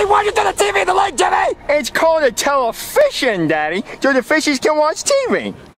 Jimmy, why you turn the TV in the lake, Jimmy? It's called a television, Daddy, so the fishes can watch TV.